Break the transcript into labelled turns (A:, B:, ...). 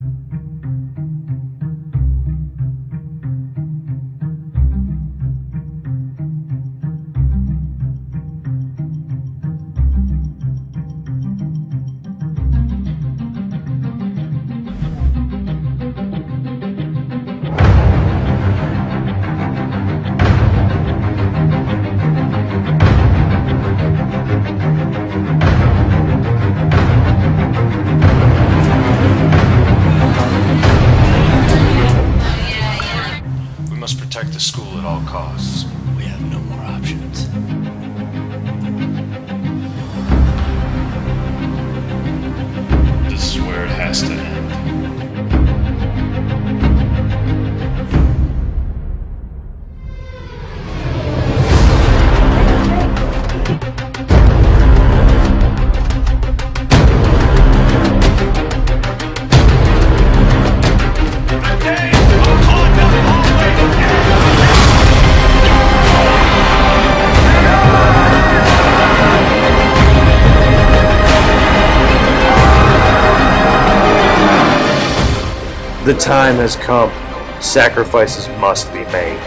A: We school at all costs.
B: We have no more options.
A: This is where it has to end.
C: The time has come. Sacrifices must be made.